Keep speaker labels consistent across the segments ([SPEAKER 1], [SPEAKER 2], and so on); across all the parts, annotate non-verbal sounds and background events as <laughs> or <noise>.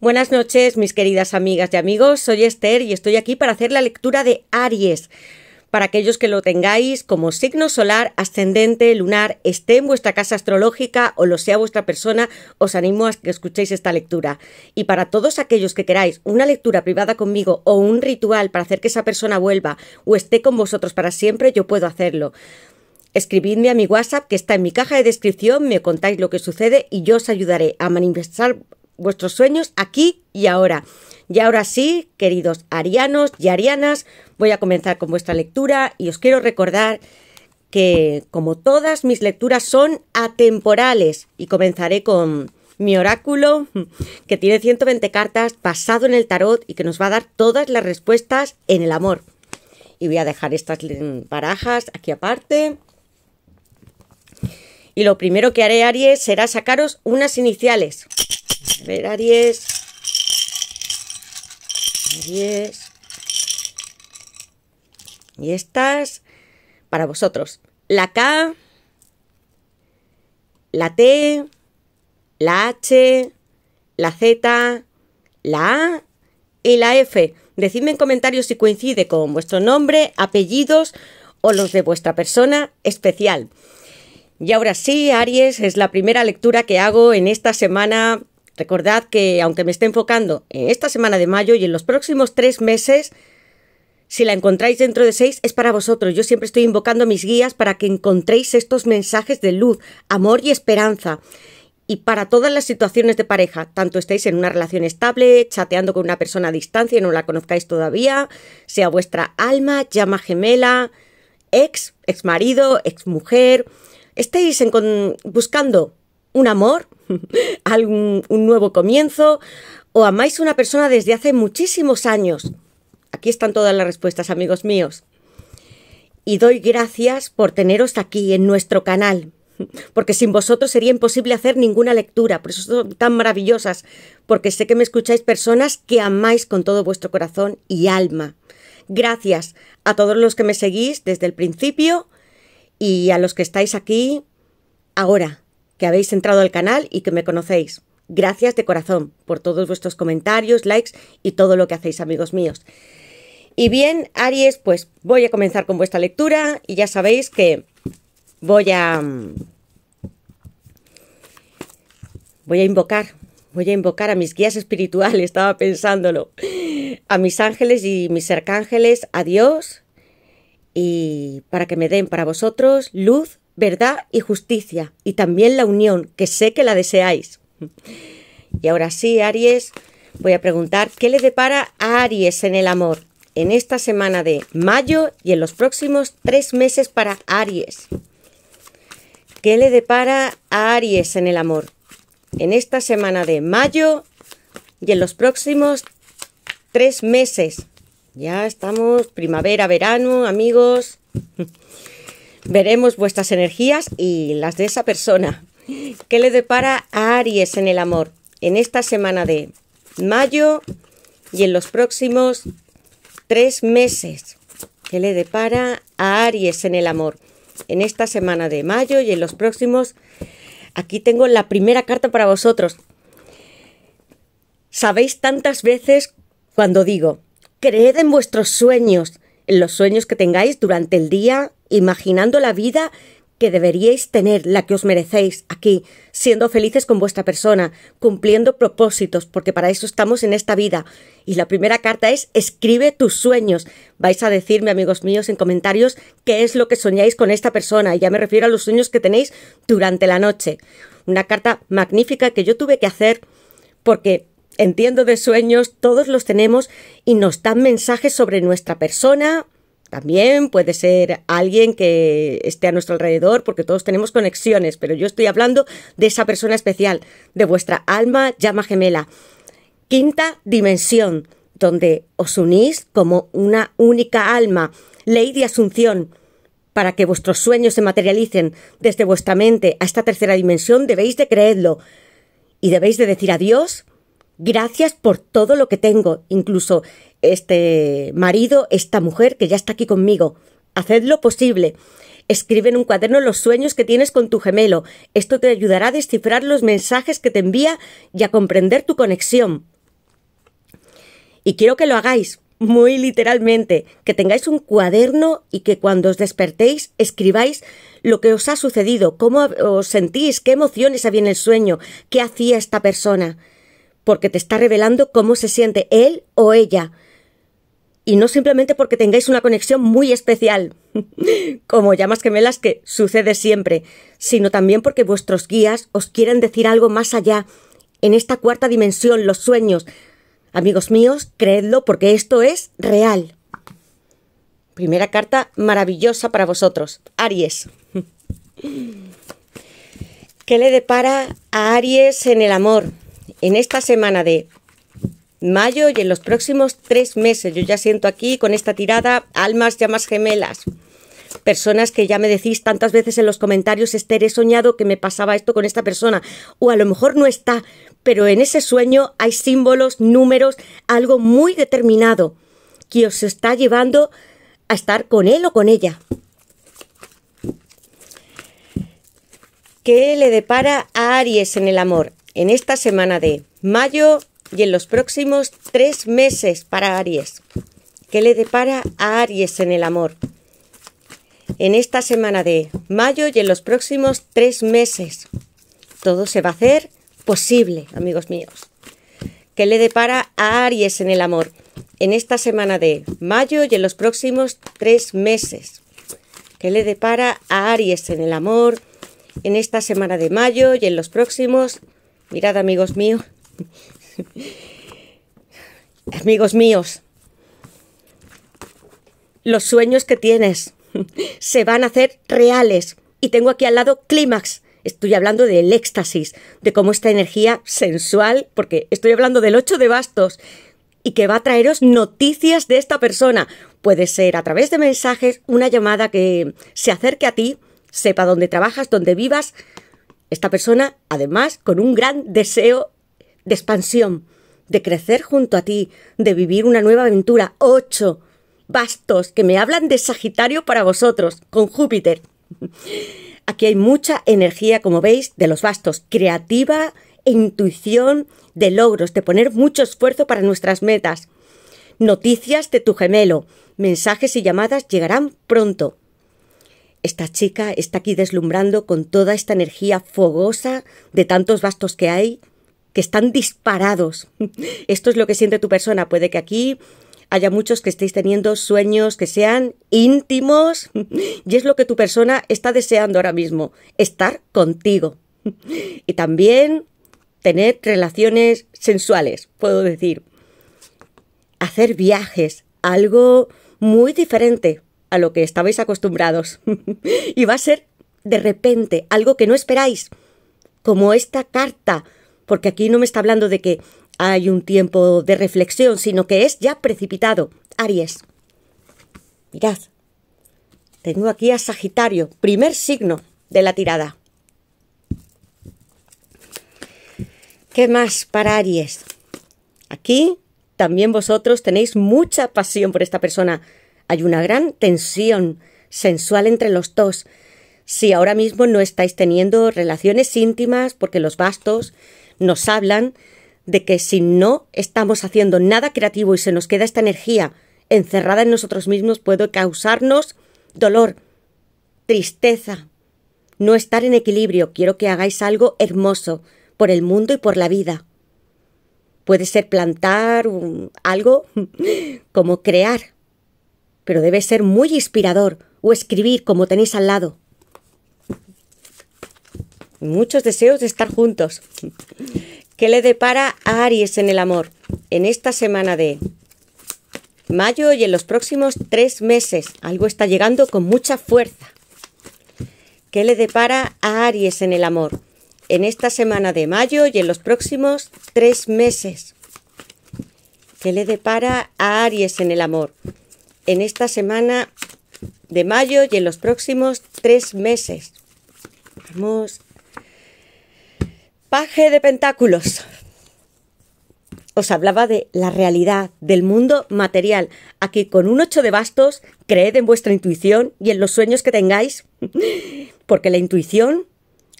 [SPEAKER 1] Buenas noches, mis queridas amigas y amigos. Soy Esther y estoy aquí para hacer la lectura de Aries. Para aquellos que lo tengáis como signo solar, ascendente, lunar, esté en vuestra casa astrológica o lo sea vuestra persona, os animo a que escuchéis esta lectura. Y para todos aquellos que queráis una lectura privada conmigo o un ritual para hacer que esa persona vuelva o esté con vosotros para siempre, yo puedo hacerlo. Escribidme a mi WhatsApp que está en mi caja de descripción, me contáis lo que sucede y yo os ayudaré a manifestar vuestros sueños aquí y ahora. Y ahora sí, queridos arianos y arianas, voy a comenzar con vuestra lectura y os quiero recordar que, como todas mis lecturas, son atemporales y comenzaré con mi oráculo, que tiene 120 cartas basado en el tarot y que nos va a dar todas las respuestas en el amor. Y voy a dejar estas barajas aquí aparte. Y lo primero que haré, Aries, será sacaros unas iniciales ver, Aries. Aries. Y estas para vosotros. La K, la T, la H, la Z, la A y la F. Decidme en comentarios si coincide con vuestro nombre, apellidos o los de vuestra persona especial. Y ahora sí, Aries, es la primera lectura que hago en esta semana Recordad que, aunque me esté enfocando en esta semana de mayo y en los próximos tres meses, si la encontráis dentro de seis, es para vosotros. Yo siempre estoy invocando a mis guías para que encontréis estos mensajes de luz, amor y esperanza. Y para todas las situaciones de pareja, tanto estéis en una relación estable, chateando con una persona a distancia y no la conozcáis todavía, sea vuestra alma, llama gemela, ex, ex marido, ex mujer, estéis buscando un amor, <laughs> algún, un nuevo comienzo, o amáis una persona desde hace muchísimos años. Aquí están todas las respuestas, amigos míos. Y doy gracias por teneros aquí en nuestro canal, <laughs> porque sin vosotros sería imposible hacer ninguna lectura, por eso son tan maravillosas, porque sé que me escucháis personas que amáis con todo vuestro corazón y alma. Gracias a todos los que me seguís desde el principio y a los que estáis aquí ahora que habéis entrado al canal y que me conocéis. Gracias de corazón por todos vuestros comentarios, likes y todo lo que hacéis, amigos míos. Y bien, Aries, pues voy a comenzar con vuestra lectura y ya sabéis que voy a voy a invocar, voy a invocar a mis guías espirituales, estaba pensándolo, a mis ángeles y mis arcángeles, a Dios y para que me den para vosotros luz, verdad y justicia, y también la unión, que sé que la deseáis. Y ahora sí, Aries, voy a preguntar qué le depara a Aries en el amor en esta semana de mayo y en los próximos tres meses para Aries. ¿Qué le depara a Aries en el amor en esta semana de mayo y en los próximos tres meses? Ya estamos primavera, verano, amigos. Veremos vuestras energías y las de esa persona. ¿Qué le depara a Aries en el amor en esta semana de mayo y en los próximos tres meses? ¿Qué le depara a Aries en el amor en esta semana de mayo y en los próximos? Aquí tengo la primera carta para vosotros. Sabéis tantas veces cuando digo, creed en vuestros sueños, los sueños que tengáis durante el día, imaginando la vida que deberíais tener, la que os merecéis aquí, siendo felices con vuestra persona, cumpliendo propósitos, porque para eso estamos en esta vida. Y la primera carta es escribe tus sueños. Vais a decirme, amigos míos, en comentarios qué es lo que soñáis con esta persona. Y ya me refiero a los sueños que tenéis durante la noche. Una carta magnífica que yo tuve que hacer porque entiendo de sueños, todos los tenemos y nos dan mensajes sobre nuestra persona, también puede ser alguien que esté a nuestro alrededor, porque todos tenemos conexiones, pero yo estoy hablando de esa persona especial, de vuestra alma llama gemela. Quinta dimensión, donde os unís como una única alma, ley de asunción. Para que vuestros sueños se materialicen desde vuestra mente a esta tercera dimensión, debéis de creerlo y debéis de decir a Dios Gracias por todo lo que tengo, incluso este marido, esta mujer que ya está aquí conmigo. Haced lo posible. Escribe en un cuaderno los sueños que tienes con tu gemelo. Esto te ayudará a descifrar los mensajes que te envía y a comprender tu conexión. Y quiero que lo hagáis, muy literalmente, que tengáis un cuaderno y que cuando os despertéis escribáis lo que os ha sucedido, cómo os sentís, qué emociones había en el sueño, qué hacía esta persona, porque te está revelando cómo se siente él o ella. Y no simplemente porque tengáis una conexión muy especial, <laughs> como llamas gemelas que sucede siempre, sino también porque vuestros guías os quieren decir algo más allá, en esta cuarta dimensión, los sueños, Amigos míos, creedlo porque esto es real. Primera carta maravillosa para vosotros. Aries. <laughs> ¿Qué le depara a Aries en el amor? En esta semana de mayo y en los próximos tres meses. Yo ya siento aquí con esta tirada almas llamas gemelas. Personas que ya me decís tantas veces en los comentarios, Esther, he soñado que me pasaba esto con esta persona. O a lo mejor no está, pero en ese sueño hay símbolos, números, algo muy determinado que os está llevando a estar con él o con ella. ¿Qué le depara a Aries en el amor en esta semana de mayo y en los próximos tres meses para Aries? ¿Qué le depara a Aries en el amor? En esta semana de mayo y en los próximos tres meses. Todo se va a hacer posible, amigos míos. ¿Qué le depara a Aries en el amor en esta semana de mayo y en los próximos tres meses? ¿Qué le depara a Aries en el amor en esta semana de mayo y en los próximos... Mirad, amigos míos. amigos míos. Los sueños que tienes se van a hacer reales. Y tengo aquí al lado clímax Estoy hablando del éxtasis, de cómo esta energía sensual, porque estoy hablando del ocho de bastos, y que va a traeros noticias de esta persona. Puede ser a través de mensajes, una llamada que se acerque a ti, sepa dónde trabajas, dónde vivas. Esta persona, además, con un gran deseo de expansión, de crecer junto a ti, de vivir una nueva aventura. Ocho bastos que me hablan de Sagitario para vosotros, con Júpiter. Aquí hay mucha energía, como veis, de los bastos, creativa e intuición de logros, de poner mucho esfuerzo para nuestras metas. Noticias de tu gemelo, mensajes y llamadas llegarán pronto. Esta chica está aquí deslumbrando con toda esta energía fogosa de tantos bastos que hay, que están disparados. <laughs> Esto es lo que siente tu persona. Puede que aquí haya muchos que estéis teniendo sueños que sean íntimos <laughs> y es lo que tu persona está deseando ahora mismo, estar contigo. <laughs> Y también tener relaciones sensuales, puedo decir. Hacer viajes, algo muy diferente a lo que estabais acostumbrados. <laughs> y va a ser de repente algo que no esperáis, como esta carta, porque aquí no me está hablando de que hay un tiempo de reflexión, sino que es ya precipitado. Aries. Mirad. Tengo aquí a Sagitario, primer signo de la tirada. ¿Qué más para Aries? Aquí también vosotros tenéis mucha pasión por esta persona. Hay una gran tensión sensual entre los dos. Si ahora mismo no estáis teniendo relaciones íntimas porque los bastos nos hablan de que si no estamos haciendo nada creativo y se nos queda esta energía encerrada en nosotros mismos, puede causarnos dolor, tristeza, no estar en equilibrio. Quiero que hagáis algo hermoso por el mundo y por la vida. Puede ser plantar algo <laughs> como crear, pero debe ser muy inspirador o escribir como tenéis al lado. Muchos deseos de estar juntos. ¿Qué le depara a Aries en el amor en esta semana de mayo y en los próximos tres meses? Algo está llegando con mucha fuerza. ¿Qué le depara a Aries en el amor en esta semana de mayo y en los próximos tres meses? ¿Qué le depara a Aries en el amor en esta semana de mayo y en los próximos tres meses? Vamos Paje de Pentáculos. Os hablaba de la realidad, del mundo material. Aquí con un ocho de bastos, creed en vuestra intuición y en los sueños que tengáis, <laughs> porque la intuición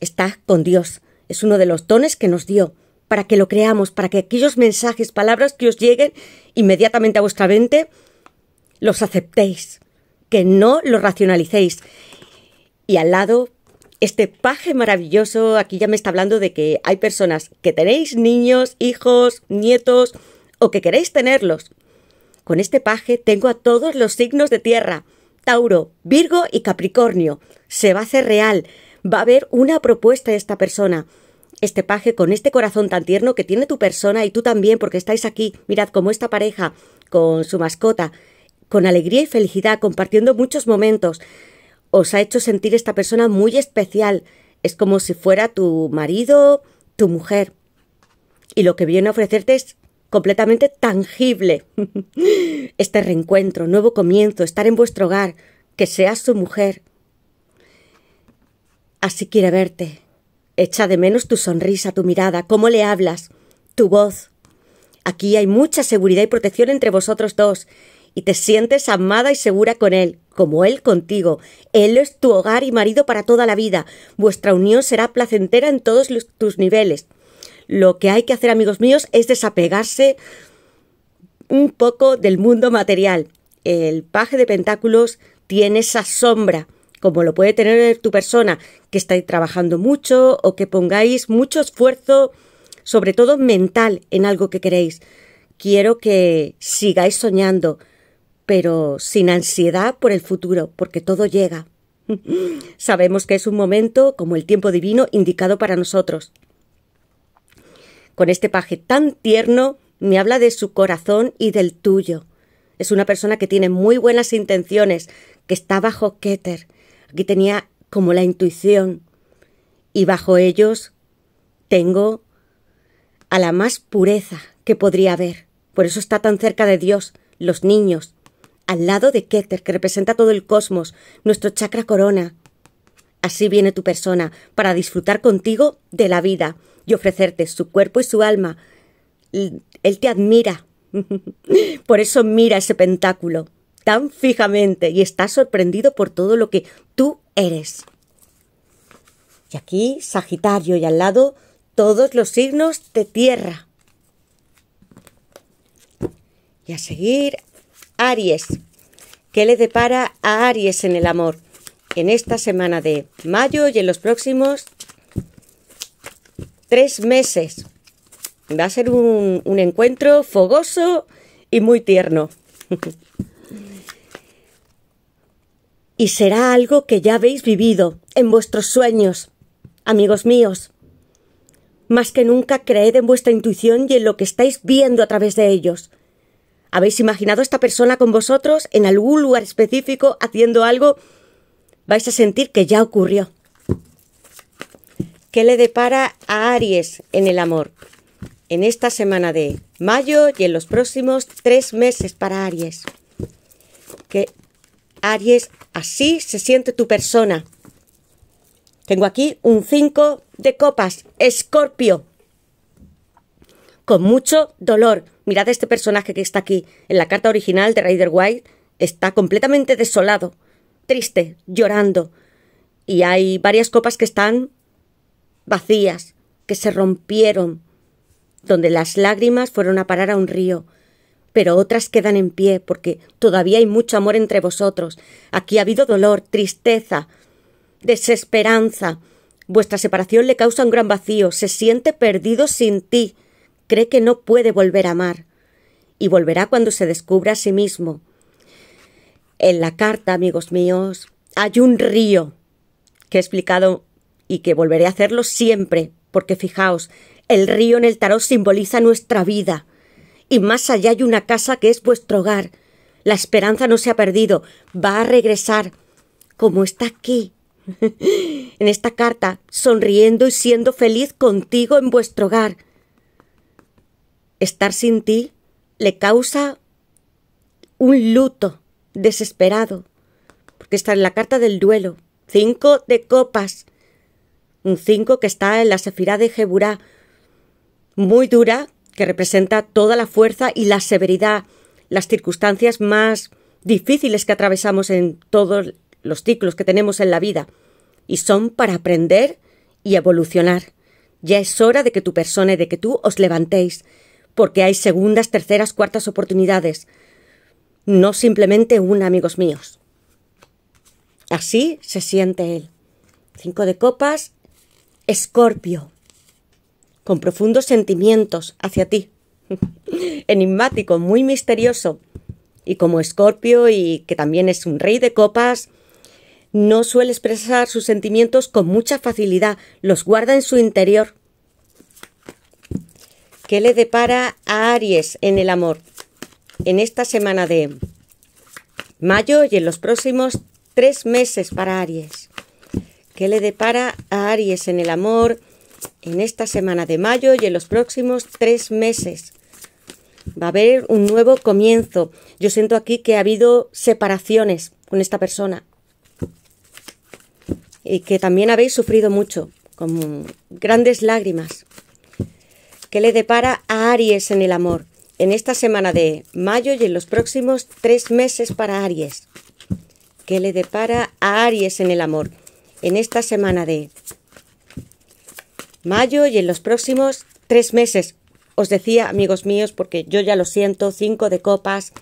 [SPEAKER 1] está con Dios. Es uno de los dones que nos dio. para que lo creamos, para que aquellos mensajes, palabras que os lleguen inmediatamente a vuestra mente, los aceptéis, que no los racionalicéis. Y al lado, este paje maravilloso, aquí ya me está hablando de que hay personas que tenéis niños, hijos, nietos, o que queréis tenerlos. Con este paje tengo a todos los signos de tierra, Tauro, Virgo y Capricornio. Se va a hacer real. Va a haber una propuesta de esta persona. Este paje con este corazón tan tierno que tiene tu persona y tú también, porque estáis aquí, mirad como esta pareja, con su mascota, con alegría y felicidad, compartiendo muchos momentos. Os ha hecho sentir esta persona muy especial. Es como si fuera tu marido, tu mujer. Y lo que viene a ofrecerte es completamente tangible. <laughs> Este reencuentro, nuevo comienzo, estar en vuestro hogar, que seas su mujer. Así quiere verte. Echa de menos tu sonrisa, tu mirada, cómo le hablas, tu voz. Aquí hay mucha seguridad y protección entre vosotros dos, y te sientes amada y segura con él, como él contigo. Él es tu hogar y marido para toda la vida. Vuestra unión será placentera en todos tus niveles. Lo que hay que hacer, amigos míos, es desapegarse un poco del mundo material. El paje de pentáculos tiene esa sombra, como lo puede tener tu persona, que estáis trabajando mucho o que pongáis mucho esfuerzo, sobre todo mental, en algo que queréis. Quiero que sigáis soñando, pero sin ansiedad por el futuro, porque todo llega. <laughs> Sabemos que es un momento, como el tiempo divino, indicado para nosotros con este paje tan tierno, me habla de su corazón y del tuyo. Es una persona que tiene muy buenas intenciones, que está bajo Keter. Aquí tenía como la intuición. Y bajo ellos tengo a la más pureza que podría haber. Por eso está tan cerca de Dios, los niños, al lado de Keter, que representa todo el cosmos, nuestro chakra corona. Así viene tu persona, para disfrutar contigo de la vida, y ofrecerte su cuerpo y su alma. Él te admira. <laughs> Por eso mira ese pentáculo tan fijamente y está sorprendido por todo lo que tú eres. Y aquí Sagitario y al lado todos los signos de tierra. Y a seguir Aries. ¿Qué le depara a Aries en el amor? En esta semana de mayo y en los próximos tres meses. Va a ser un, encuentro fogoso y muy tierno. <laughs> y será algo que ya habéis vivido en vuestros sueños, amigos míos. Más que nunca creed en vuestra intuición y en lo que estáis viendo a través de ellos. ¿Habéis imaginado a esta persona con vosotros en algún lugar específico haciendo algo? Vais a sentir que ya ocurrió. ¿Qué le depara a Aries en el amor? En esta semana de mayo y en los próximos tres meses para Aries. Que Aries, así se siente tu persona. Tengo aquí un 5 de copas, Escorpio. Con mucho dolor. Mirad este personaje que está aquí. En la carta original de Rider White está completamente desolado, triste, llorando. Y hay varias copas que están vacías, que se rompieron, donde las lágrimas fueron a parar a un río, pero otras quedan en pie porque todavía hay mucho amor entre vosotros. Aquí ha habido dolor, tristeza, desesperanza. Vuestra separación le causa un gran vacío, se siente perdido sin ti, cree que no puede volver a amar, y volverá cuando se descubra a sí mismo. En la carta, amigos míos, hay un río que he explicado y que volveré a hacerlo siempre, porque fijaos, el río en el tarot simboliza nuestra vida, y más allá hay una casa que es vuestro hogar. La esperanza no se ha perdido, va a regresar, como está aquí, <laughs> en esta carta, sonriendo y siendo feliz contigo en vuestro hogar. Estar sin ti le causa un luto desesperado, porque está en la carta del duelo, cinco de copas, un 5 que está en la sefirá de Jeburá, muy dura, que representa toda la fuerza y la severidad, las circunstancias más difíciles que atravesamos en todos los ciclos que tenemos en la vida, y son para aprender y evolucionar. Ya es hora de que tu persona y de que tú os levantéis, porque hay segundas, terceras, cuartas oportunidades. No simplemente una, amigos míos. Así se siente él. Cinco de copas, Escorpio, con profundos sentimientos hacia ti. <laughs> Enigmático, muy misterioso. Y como Escorpio y que también es un rey de copas, no suele expresar sus sentimientos con mucha facilidad, los guarda en su interior. ¿Qué le depara a Aries en el amor? En esta semana de mayo y en los próximos tres meses para Aries. ¿Qué le depara a Aries en el amor en esta semana de mayo y en los próximos tres meses? Va a haber un nuevo comienzo. Yo siento aquí que ha habido separaciones con esta persona y que también habéis sufrido mucho, con grandes lágrimas. ¿Qué le depara a Aries en el amor en esta semana de mayo y en los próximos tres meses para Aries? ¿Qué le depara a Aries en el amor en esta semana de mayo y en los próximos tres meses? Os decía, amigos míos, porque yo ya lo siento, cinco de copas.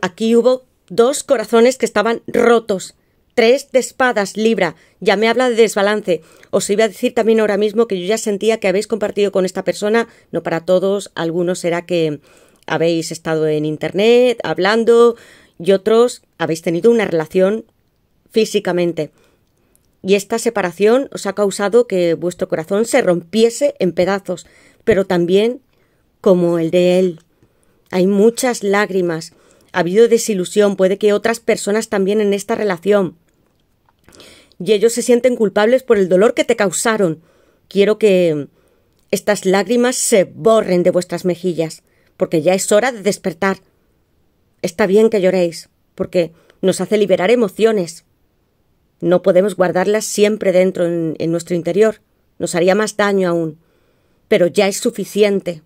[SPEAKER 1] Aquí hubo dos corazones que estaban rotos Tres de espadas, Libra. Ya me habla de desbalance. Os iba a decir también ahora mismo que yo ya sentía que habéis compartido con esta persona, no para todos, algunos será que habéis estado en Internet hablando y otros habéis tenido una relación físicamente. Y esta separación os ha causado que vuestro corazón se rompiese en pedazos, pero también como el de él. Hay muchas lágrimas. Ha habido desilusión, puede que otras personas también en esta relación y ellos se sienten culpables por el dolor que te causaron. Quiero que estas lágrimas se borren de vuestras mejillas, porque ya es hora de despertar. Está bien que lloréis, porque nos hace liberar emociones. No podemos guardarlas siempre dentro en, nuestro interior. Nos haría más daño aún. Pero ya es suficiente.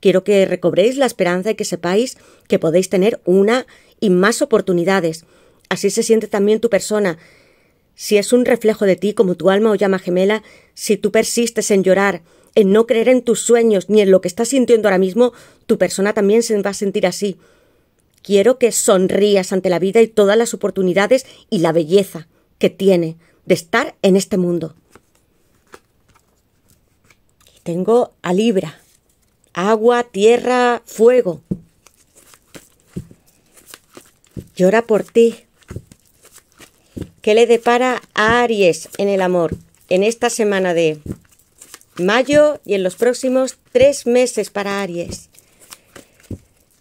[SPEAKER 1] Quiero que recobréis la esperanza y que sepáis que podéis tener una y más oportunidades. Así se siente también tu persona, si es un reflejo de ti como tu alma o llama gemela, si tú persistes en llorar, en no creer en tus sueños ni en lo que estás sintiendo ahora mismo, tu persona también se va a sentir así. Quiero que sonrías ante la vida y todas las oportunidades y la belleza que tiene de estar en este mundo. Tengo a Libra, agua, tierra, fuego. Llora por ti, ¿Qué le depara a Aries en el amor en esta semana de mayo y en los próximos tres meses para Aries?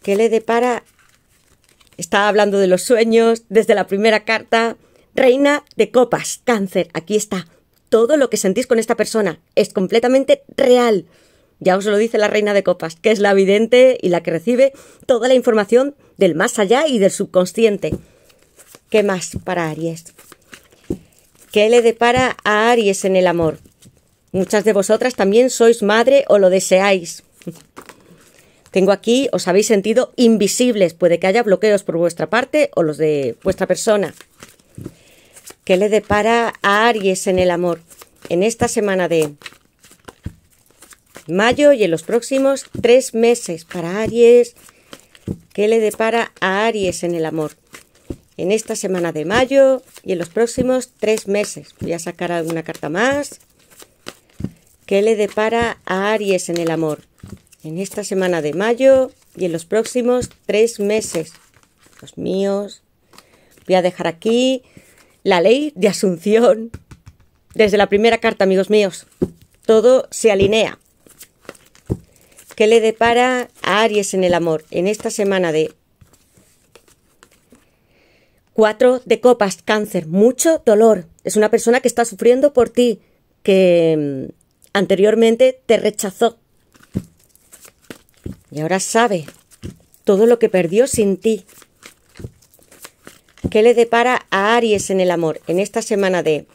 [SPEAKER 1] ¿Qué le depara? Está hablando de los sueños desde la primera carta. Reina de copas, cáncer, aquí está. Todo lo que sentís con esta persona es completamente real. Ya os lo dice la reina de copas, que es la vidente y la que recibe toda la información del más allá y del subconsciente. ¿Qué más para Aries? ¿Qué le depara a Aries en el amor? Muchas de vosotras también sois madre o lo deseáis. <laughs> Tengo aquí, os habéis sentido invisibles. Puede que haya bloqueos por vuestra parte o los de vuestra persona. ¿Qué le depara a Aries en el amor? En esta semana de mayo y en los próximos tres meses para Aries. ¿Qué le depara a Aries en el amor? En esta semana de mayo y en los próximos tres meses. Voy a sacar alguna carta más. ¿Qué le depara a Aries en el amor? En esta semana de mayo y en los próximos tres meses. Los míos. Voy a dejar aquí la ley de asunción. Desde la primera carta, amigos míos. Todo se alinea. ¿Qué le depara a Aries en el amor? En esta semana de Cuatro de copas, cáncer, mucho dolor. Es una persona que está sufriendo por ti, que mm, anteriormente te rechazó. Y ahora sabe todo lo que perdió sin ti. ¿Qué le depara a Aries en el amor en esta semana de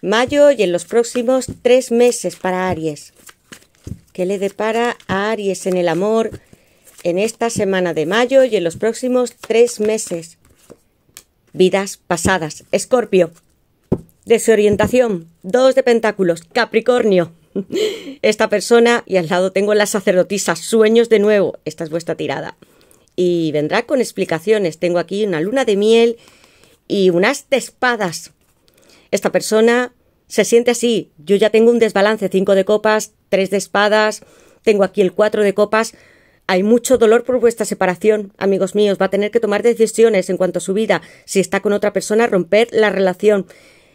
[SPEAKER 1] mayo y en los próximos tres meses para Aries? ¿Qué le depara a Aries en el amor en esta semana de mayo y en los próximos tres meses? Vidas pasadas. Escorpio. Desorientación. Dos de pentáculos, Capricornio. <laughs> Esta persona, y al lado tengo la sacerdotisa, sueños de nuevo. Esta es vuestra tirada. Y vendrá con explicaciones. Tengo aquí una luna de miel y unas de espadas. Esta persona se siente así. Yo ya tengo un desbalance, cinco de copas, tres de espadas, tengo aquí el cuatro de copas. Hay mucho dolor por vuestra separación, amigos míos. Va a tener que tomar decisiones en cuanto a su vida. Si está con otra persona, romper la relación.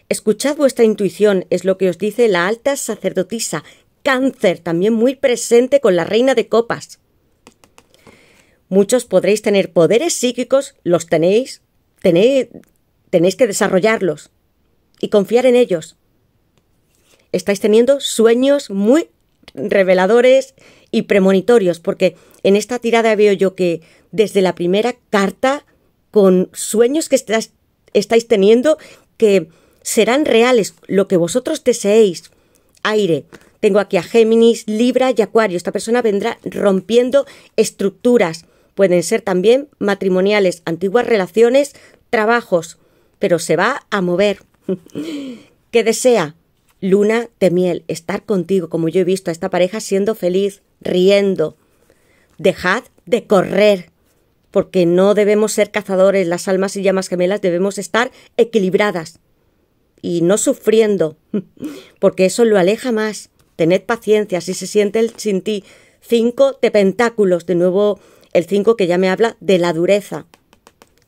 [SPEAKER 1] Escuchad vuestra intuición, es lo que os dice la alta sacerdotisa. Cáncer, también muy presente con la reina de copas. Muchos podréis tener poderes psíquicos, los tenéis, tenéis, tenéis que desarrollarlos y confiar en ellos. Estáis teniendo sueños muy reveladores y premonitorios, porque en esta tirada veo yo que desde la primera carta, con sueños que estáis teniendo, que serán reales lo que vosotros deseéis. Aire. Tengo aquí a Géminis, Libra y Acuario. Esta persona vendrá rompiendo estructuras. Pueden ser también matrimoniales, antiguas relaciones, trabajos, pero se va a mover. <laughs> ¿Qué desea? Luna de miel, estar contigo, como yo he visto a esta pareja siendo feliz, riendo. Dejad de correr, porque no debemos ser cazadores, las almas y llamas gemelas debemos estar equilibradas y no sufriendo, <laughs> porque eso lo aleja más. Tened paciencia, si se siente el sin ti. Cinco de pentáculos, de nuevo el cinco que ya me habla de la dureza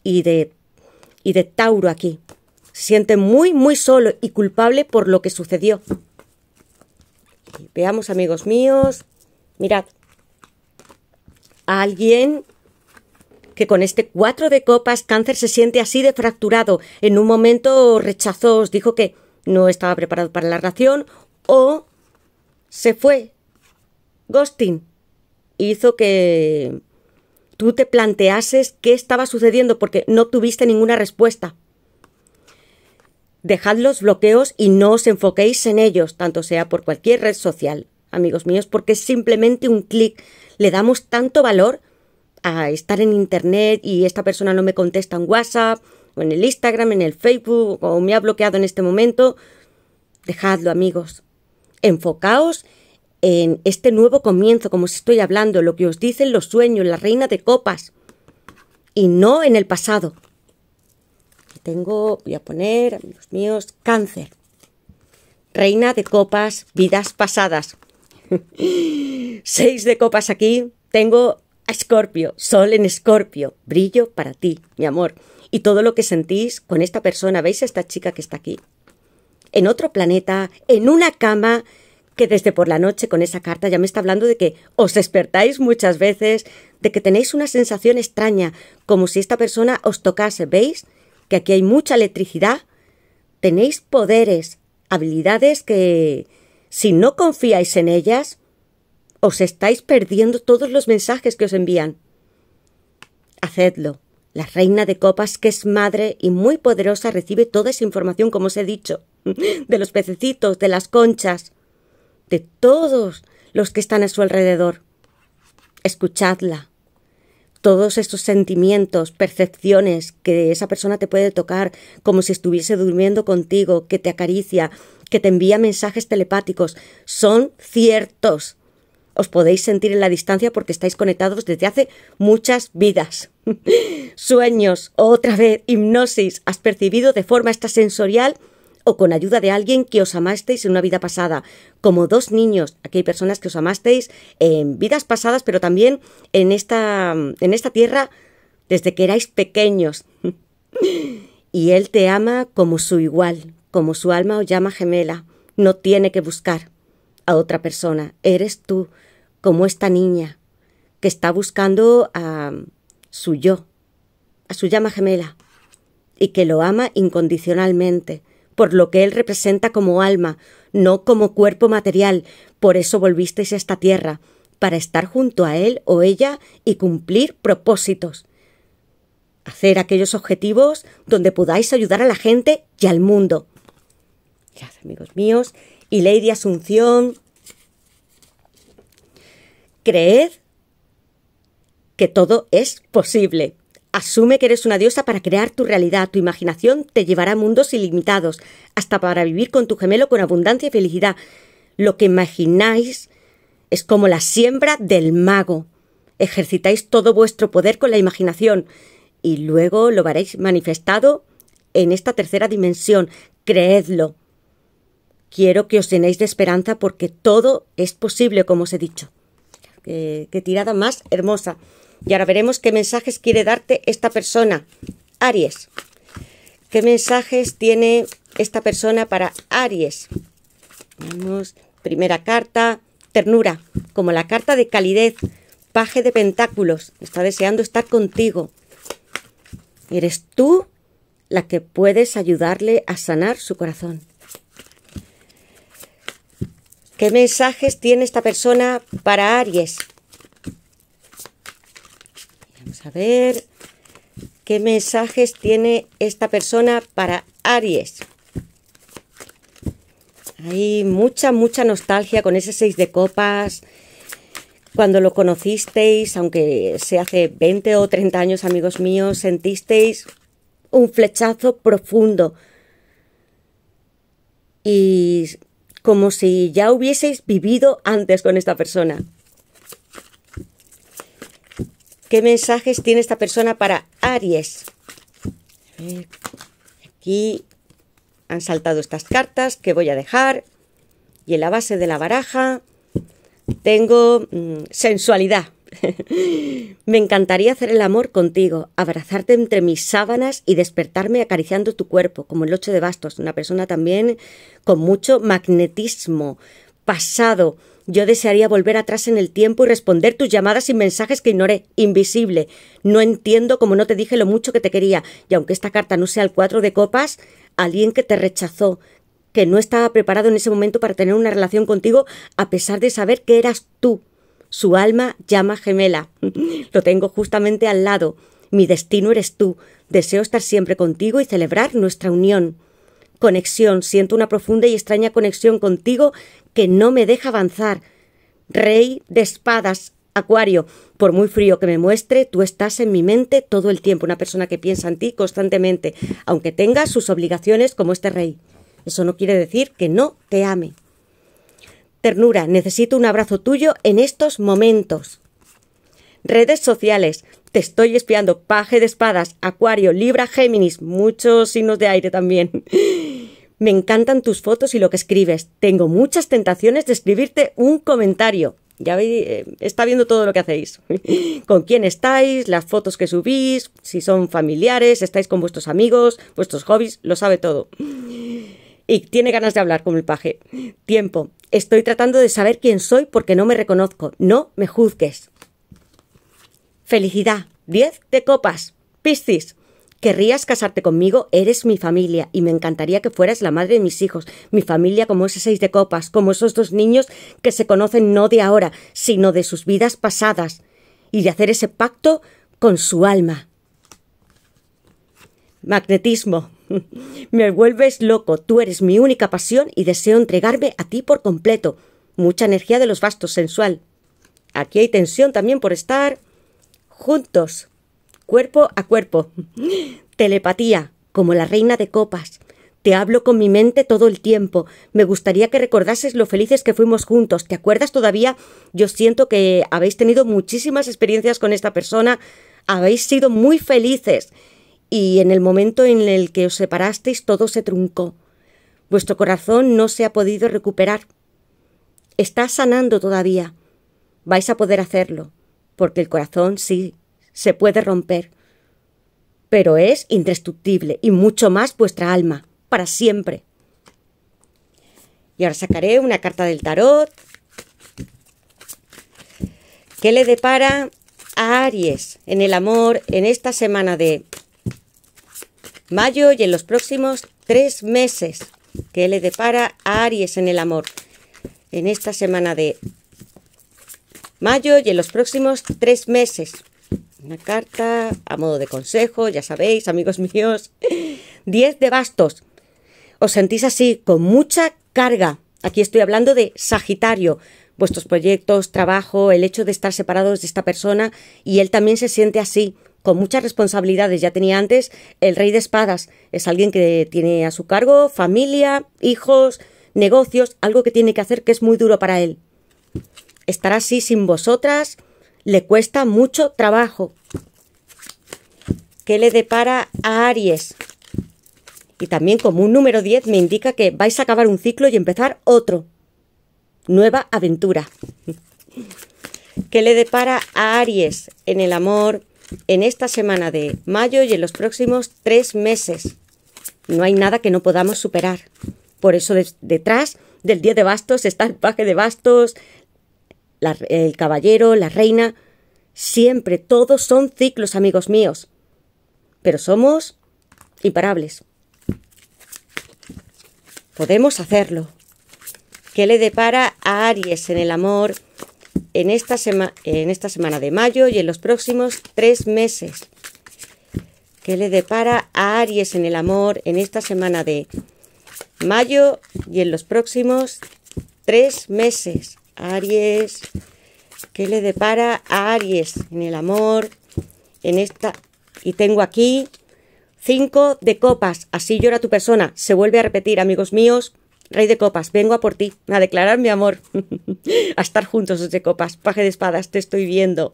[SPEAKER 1] y de y de Tauro aquí. Siente muy, muy solo y culpable por lo que sucedió. veamos, amigos míos, mirad, alguien que con este cuatro de copas cáncer se siente así de fracturado. En un momento rechazó, os dijo que no estaba preparado para la ración o se fue. Ghosting hizo que tú te planteases qué estaba sucediendo porque no tuviste ninguna respuesta. Dejad los bloqueos y no os enfoquéis en ellos, tanto sea por cualquier red social, amigos míos, porque simplemente un clic. Le damos tanto valor a estar en Internet y esta persona no me contesta en WhatsApp o en el Instagram, en el Facebook o me ha bloqueado en este momento, dejadlo amigos. Enfocaos en este nuevo comienzo, como os estoy hablando, lo que os dicen los sueños, la reina de copas, y no en el pasado. Tengo, voy a poner, amigos míos, cáncer. Reina de copas, vidas pasadas. <laughs> Seis de copas aquí. Tengo Escorpio, Sol en Escorpio, brillo para ti, mi amor. Y todo lo que sentís con esta persona, ¿veis a esta chica que está aquí? En otro planeta, en una cama, que desde por la noche con esa carta ya me está hablando de que os despertáis muchas veces, de que tenéis una sensación extraña, como si esta persona os tocase, ¿veis? Que aquí hay mucha electricidad. Tenéis poderes, habilidades que, si no confiáis en ellas, os estáis perdiendo todos los mensajes que os envían. Hacedlo. La reina de copas, que es madre y muy poderosa, recibe toda esa información, como os he dicho, de los pececitos, de las conchas, de todos los que están a su alrededor. Escuchadla. Todos estos sentimientos, percepciones que esa persona te puede tocar como si estuviese durmiendo contigo, que te acaricia, que te envía mensajes telepáticos, son ciertos os podéis sentir en la distancia porque estáis conectados desde hace muchas vidas. <laughs> Sueños, otra vez, hipnosis, has percibido de forma extrasensorial o con ayuda de alguien que os amasteis en una vida pasada, como dos niños. Aquí hay personas que os amasteis en vidas pasadas, pero también en esta, en esta tierra desde que erais pequeños. <laughs> y él te ama como su igual, como su alma os llama gemela. No tiene que buscar a otra persona. Eres tú como esta niña que está buscando a su yo, a su llama gemela, y que lo ama incondicionalmente, por lo que él representa como alma, no como cuerpo material. Por eso volvisteis a esta tierra, para estar junto a él o ella y cumplir propósitos. Hacer aquellos objetivos donde podáis ayudar a la gente y al mundo. Amigos míos, y Lady Asunción, Creed que todo es posible. Asume que eres una diosa para crear tu realidad. Tu imaginación te llevará a mundos ilimitados, hasta para vivir con tu gemelo con abundancia y felicidad. Lo que imagináis es como la siembra del mago. Ejercitáis todo vuestro poder con la imaginación y luego lo veréis manifestado en esta tercera dimensión. Creedlo. Quiero que os llenéis de esperanza porque todo es posible, como os he dicho. qué tirada más hermosa. Y ahora veremos qué mensajes quiere darte esta persona. Aries. ¿Qué mensajes tiene esta persona para Aries? Vamos, primera carta, ternura, como la carta de calidez, paje de pentáculos, está deseando estar contigo. Eres tú la que puedes ayudarle a sanar su corazón. ¿Qué mensajes tiene esta persona para Aries? Vamos a ver qué mensajes tiene esta persona para Aries. Hay mucha, mucha nostalgia con ese seis de copas. Cuando lo conocisteis, aunque se hace 20 o 30 años, amigos míos, sentisteis un flechazo profundo. Y como si ya hubieseis vivido antes con esta persona. ¿Qué mensajes tiene esta persona para Aries? Aquí han saltado estas cartas que voy a dejar. Y en la base de la baraja tengo mm, sensualidad. <laughs> Me encantaría hacer el amor contigo, abrazarte entre mis sábanas y despertarme acariciando tu cuerpo, como el ocho de bastos, una persona también con mucho magnetismo, pasado, yo desearía volver atrás en el tiempo y responder tus llamadas y mensajes que ignoré. Invisible. No entiendo cómo no te dije lo mucho que te quería. Y aunque esta carta no sea el cuatro de copas, alguien que te rechazó, que no estaba preparado en ese momento para tener una relación contigo, a pesar de saber que eras tú. Su alma llama gemela. <laughs> lo tengo justamente al lado. Mi destino eres tú. Deseo estar siempre contigo y celebrar nuestra unión. Conexión, siento una profunda y extraña conexión contigo que no me deja avanzar. Rey de espadas, Acuario, por muy frío que me muestre, tú estás en mi mente todo el tiempo, una persona que piensa en ti constantemente, aunque tenga sus obligaciones como este rey. Eso no quiere decir que no te ame. Ternura, necesito un abrazo tuyo en estos momentos. Redes sociales, te estoy espiando, paje de espadas, Acuario, Libra, Géminis, muchos signos de aire también. Me encantan tus fotos y lo que escribes. Tengo muchas tentaciones de escribirte un comentario. Ya eh, está viendo todo lo que hacéis. <laughs> con quién estáis, las fotos que subís, si son familiares, estáis con vuestros amigos, vuestros hobbies, lo sabe todo. Y tiene ganas de hablar con el paje. Tiempo. Estoy tratando de saber quién soy porque no me reconozco. No me juzgues. Felicidad. Diez de copas. Piscis. Querrías casarte conmigo, eres mi familia, y me encantaría que fueras la madre de mis hijos, mi familia como ese seis de copas, como esos dos niños que se conocen no de ahora, sino de sus vidas pasadas, y de hacer ese pacto con su alma. Magnetismo. <laughs> Me vuelves loco, tú eres mi única pasión y deseo entregarme a ti por completo. Mucha energía de los bastos sensual. Aquí hay tensión también por estar juntos cuerpo a cuerpo. Telepatía, como la reina de copas. Te hablo con mi mente todo el tiempo. Me gustaría que recordases lo felices que fuimos juntos. ¿Te acuerdas todavía? Yo siento que habéis tenido muchísimas experiencias con esta persona. Habéis sido muy felices. Y en el momento en el que os separasteis todo se truncó. Vuestro corazón no se ha podido recuperar. Está sanando todavía. Vais a poder hacerlo, porque el corazón sí se puede romper, pero es indestructible y mucho más vuestra alma, para siempre. Y ahora sacaré una carta del tarot. ¿Qué le depara a Aries en el amor en esta semana de mayo y en los próximos tres meses? ¿Qué le depara a Aries en el amor en esta semana de mayo y en los próximos tres meses? Una carta a modo de consejo, ya sabéis, amigos <laughs> míos. Diez de bastos. Os sentís así, con mucha carga. Aquí estoy hablando de Sagitario. Vuestros proyectos, trabajo, el hecho de estar separados de esta persona y él también se siente así, con muchas responsabilidades. Ya tenía antes el rey de espadas. Es alguien que tiene a su cargo familia, hijos, negocios, algo que tiene que hacer que es muy duro para él. Estar así sin vosotras le cuesta mucho trabajo. ¿Qué le depara a Aries? Y también como un número 10 me indica que vais a acabar un ciclo y empezar otro. Nueva aventura. <laughs> ¿Qué le depara a Aries en el amor en esta semana de mayo y en los próximos tres meses? No hay nada que no podamos superar. Por eso detrás del 10 de bastos está el paje de bastos, el caballero, la reina. Siempre, todos son ciclos, amigos míos. Pero somos imparables. Podemos hacerlo. ¿Qué le depara a Aries en el amor en esta, en esta semana de mayo y en los próximos tres meses? ¿Qué le depara a Aries en el amor en esta semana de mayo y en los próximos tres meses? Aries, ¿qué le depara a Aries en el amor en esta? Y tengo aquí cinco de copas, así llora tu persona. Se vuelve a repetir, amigos míos. Rey de copas, vengo a por ti, a declarar mi amor, <laughs> a estar juntos de copas, paje de espadas, te estoy viendo.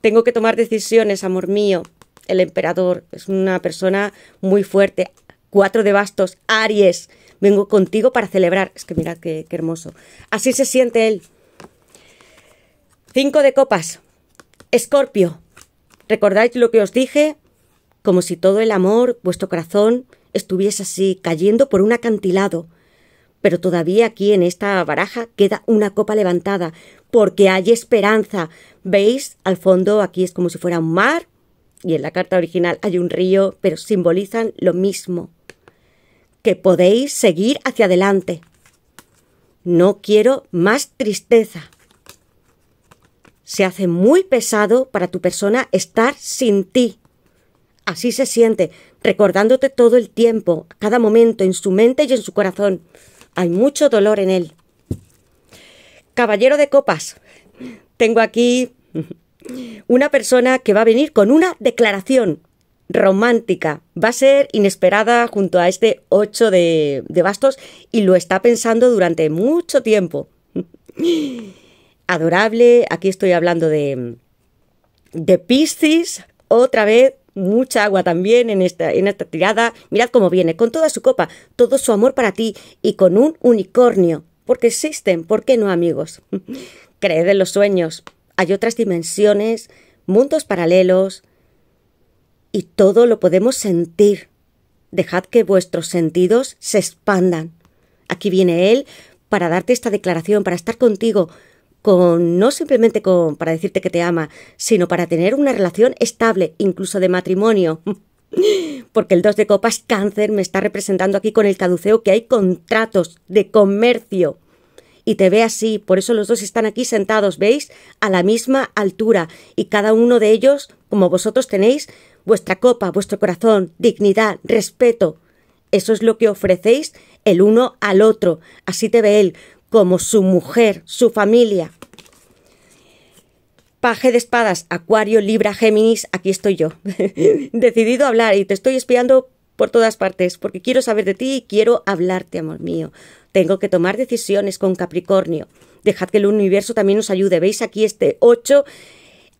[SPEAKER 1] Tengo que tomar decisiones, amor mío. El emperador es una persona muy fuerte. Cuatro de bastos, Aries, vengo contigo para celebrar. Es que mirad qué, qué hermoso. Así se siente él. Cinco de copas, Escorpio. ¿Recordáis lo que os dije? Como si todo el amor, vuestro corazón, estuviese así, cayendo por un acantilado pero todavía aquí en esta baraja queda una copa levantada, porque hay esperanza. ¿Veis? Al fondo aquí es como si fuera un mar, y en la carta original hay un río, pero simbolizan lo mismo. Que podéis seguir hacia adelante. No quiero más tristeza. Se hace muy pesado para tu persona estar sin ti. Así se siente, recordándote todo el tiempo, cada momento, en su mente y en su corazón. Hay mucho dolor en él. Caballero de copas. Tengo aquí una persona que va a venir con una declaración romántica. Va a ser inesperada junto a este 8 de, bastos y lo está pensando durante mucho tiempo. Adorable. Aquí estoy hablando de, de Piscis. Otra vez mucha agua también en esta, en esta tirada. Mirad cómo viene, con toda su copa, todo su amor para ti y con un unicornio. Porque existen, ¿por qué no, amigos? <laughs> Creed en los sueños. Hay otras dimensiones, mundos paralelos, y todo lo podemos sentir. Dejad que vuestros sentidos se expandan. Aquí viene Él para darte esta declaración, para estar contigo, con no simplemente con para decirte que te ama, sino para tener una relación estable, incluso de matrimonio. <laughs> Porque el dos de copas cáncer me está representando aquí con el caduceo que hay contratos de comercio. Y te ve así, por eso los dos están aquí sentados, ¿veis? A la misma altura, y cada uno de ellos, como vosotros tenéis, vuestra copa, vuestro corazón, dignidad, respeto. Eso es lo que ofrecéis el uno al otro. Así te ve él, como su mujer, su familia. Paje de espadas, Acuario, Libra, Géminis, aquí estoy yo. <laughs> Decidido a hablar y te estoy espiando por todas partes porque quiero saber de ti y quiero hablarte, amor mío. Tengo que tomar decisiones con Capricornio. Dejad que el universo también nos ayude. ¿Veis aquí este 8?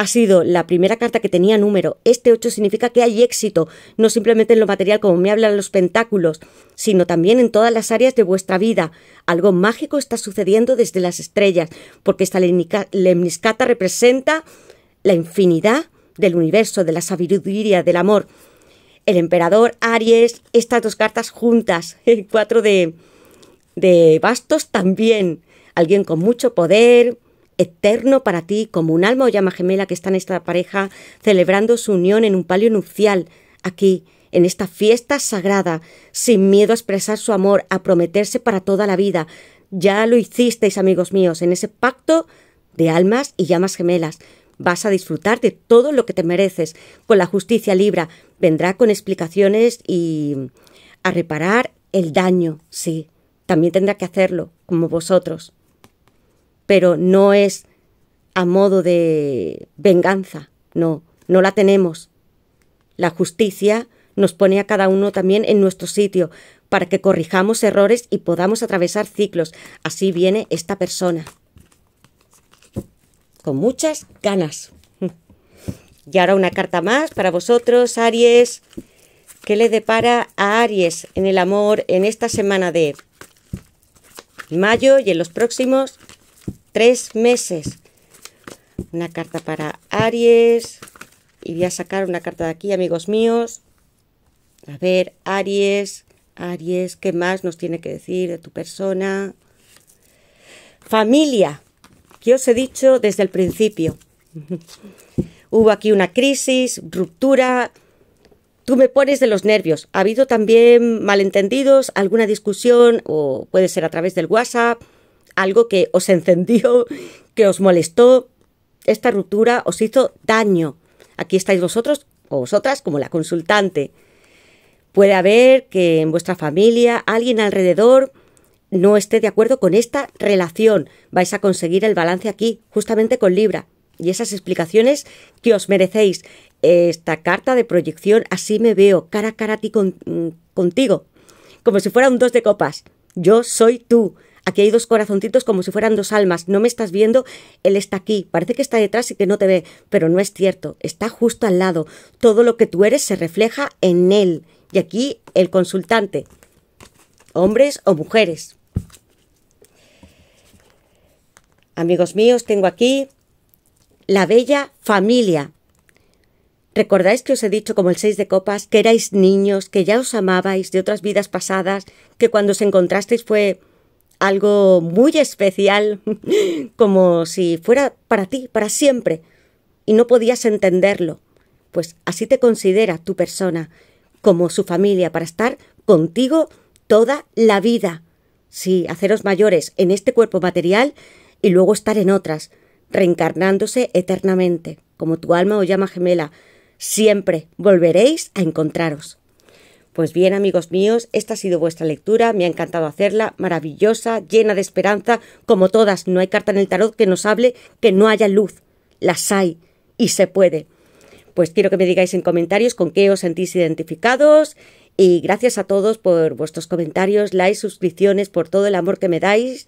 [SPEAKER 1] Ha sido la primera carta que tenía número. Este 8 significa que hay éxito, no simplemente en lo material como me hablan los pentáculos, sino también en todas las áreas de vuestra vida. Algo mágico está sucediendo desde las estrellas, porque esta lemniscata representa la infinidad del universo, de la sabiduría, del amor. El emperador, Aries, estas dos cartas juntas, <laughs> el cuatro de, de bastos también. Alguien con mucho poder, eterno para ti, como un alma o llama gemela que está en esta pareja celebrando su unión en un palio nupcial, aquí, en esta fiesta sagrada, sin miedo a expresar su amor, a prometerse para toda la vida. Ya lo hicisteis, amigos míos, en ese pacto de almas y llamas gemelas. Vas a disfrutar de todo lo que te mereces. Con la justicia libra vendrá con explicaciones y a reparar el daño, sí. También tendrá que hacerlo, como vosotros pero no es a modo de venganza, no, no la tenemos. La justicia nos pone a cada uno también en nuestro sitio para que corrijamos errores y podamos atravesar ciclos. Así viene esta persona. Con muchas ganas. Y ahora una carta más para vosotros, Aries. ¿Qué le depara a Aries en el amor en esta semana de mayo y en los próximos tres meses? Una carta para Aries. Y voy a sacar una carta de aquí, amigos míos. A ver, Aries, Aries, ¿qué más nos tiene que decir de tu persona? Familia, que os he dicho desde el principio. <laughs> Hubo aquí una crisis, ruptura. Tú me pones de los nervios. Ha habido también malentendidos, alguna discusión, o puede ser a través del WhatsApp, algo que os encendió, que os molestó. Esta ruptura os hizo daño. Aquí estáis vosotros o vosotras como la consultante. Puede haber que en vuestra familia alguien alrededor no esté de acuerdo con esta relación. Vais a conseguir el balance aquí, justamente con Libra y esas explicaciones que os merecéis. Esta carta de proyección, así me veo, cara a cara a ti mm, contigo, como si fuera un dos de copas. Yo soy tú. Aquí hay dos corazoncitos como si fueran dos almas. No me estás viendo, él está aquí. Parece que está detrás y que no te ve, pero no es cierto. Está justo al lado. Todo lo que tú eres se refleja en él. Y aquí el consultante. Hombres o mujeres. Amigos míos, tengo aquí la bella familia. ¿Recordáis que os he dicho como el seis de copas que erais niños, que ya os amabais de otras vidas pasadas, que cuando os encontrasteis fue algo muy especial, <laughs> como si fuera para ti, para siempre, y no podías entenderlo? Pues así te considera tu persona, como su familia, para estar contigo toda la vida. Sí, haceros mayores en este cuerpo material y luego estar en otras, reencarnándose eternamente, como tu alma o llama gemela. Siempre volveréis a encontraros. Pues bien, amigos míos, esta ha sido vuestra lectura, me ha encantado hacerla, maravillosa, llena de esperanza, como todas, no hay carta en el tarot que nos hable que no haya luz, las hay y se puede. Pues quiero que me digáis en comentarios con qué os sentís identificados y gracias a todos por vuestros comentarios, likes, suscripciones, por todo el amor que me dais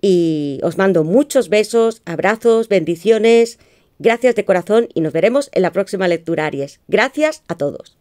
[SPEAKER 1] y os mando muchos besos, abrazos, bendiciones. Gracias de corazón y nos veremos en la próxima lectura Aries. Gracias a todos.